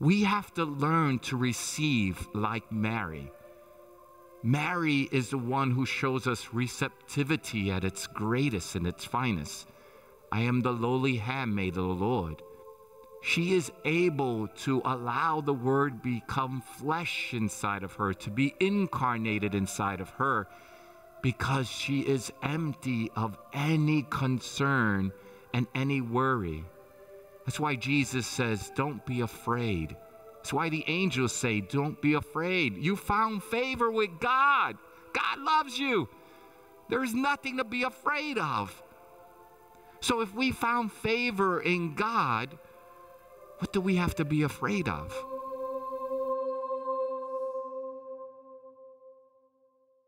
We have to learn to receive like Mary. Mary is the one who shows us receptivity at its greatest and its finest. I am the lowly handmaid of the Lord. She is able to allow the Word become flesh inside of her, to be incarnated inside of her, because she is empty of any concern and any worry. That's why Jesus says, Don't be afraid. That's why the angels say, Don't be afraid. You found favor with God. God loves you. There's nothing to be afraid of. So if we found favor in God, what do we have to be afraid of?